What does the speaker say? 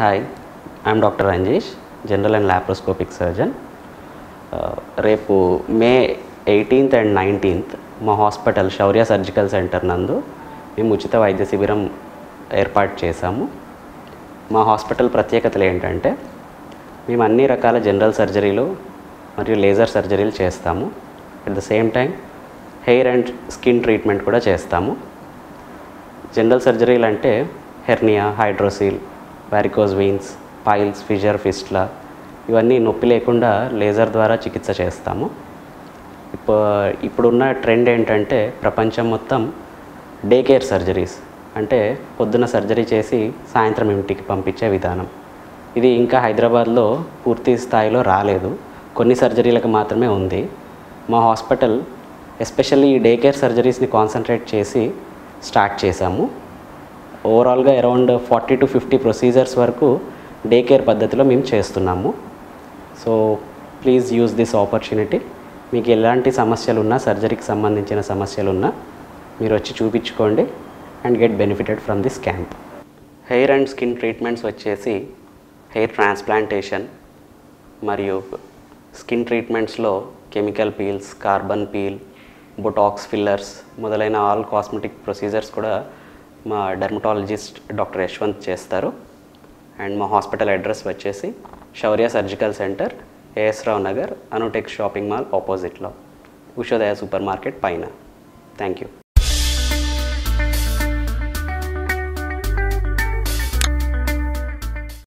Hi I'm doctor Ranjesh general and laparoscopic surgeon రేపు May eighteenth and nineteenth మా hospital Shaurya surgical centre నందు మేము ఉచిత వైద్య శిబిరం ఏర్పాటు చేశాము. మా హాస్పిటల్ ప్రత్యేకతలు ఏంటంటే మేము అన్ని రకాల జనరల్ సర్జరీలు మరియు లేజర్ సర్జరీలు చేస్తాము. At the same time hair and skin treatment కూడా చేస్తాము. జనరల్ సర్జరీలు అంటే hernia hydrocele varicose veins piles fissure fistula ఇవన్నీ నొప్పి లేకుండా లేజర్ ద్వారా చికిత్స చేస్తాము. ఇప్పుడు ఇప్పుడున్న ట్రెండ్ ఏంటంటే ప్రపంచం మొత్తం డే కేర్ సర్జరీస్ అంటే పొద్దున సర్జరీ చేసి సాయంత్రం ఇంటికి పంపించే విధానం. ఇది ఇంకా హైదరాబాద్లో పూర్తి స్థాయిలో రాలేదు. కొన్ని సర్జరీలకు మాత్రమే ఉంది. మా హాస్పిటల్ ఎస్పెషల్లీ ఈ డే కేర్ సర్జరీస్ని కాన్సన్ట్రేట్ చేసి స్టార్ట్ చేశాము. ఓవరాల్గా around forty to fifty procedures వరకు డే కేర్ పద్ధతిలో మేము చేస్తున్నాము. So please use this opportunity మీకు ఎలాంటి సమస్యలు ఉన్నా సర్జరీకి సంబంధించిన సమస్యలు ఉన్నా మీరు వచ్చి చూపించుకోండి and get benefited from this camp hair and skin treatments వచ్చేసి హెయిర్ ట్రాన్స్ప్లాంటేషన్ మరియు skin ట్రీట్మెంట్స్లో chemical peels carbon peel botox fillers మొదలైన ఆల్ కాస్మెటిక్ ప్రొసీజర్స్ కూడా మా డెర్మటాలజిస్ట్ డాక్టర్ యశ్వంత్ చేస్తారు. అండ్ మా హాస్పిటల్ అడ్రస్ వచ్చేసి Shaurya surgical centre AS Rao Nagar Anutech shopping mall ఆపోజిట్లో Ushodaya super market పైన. Thank you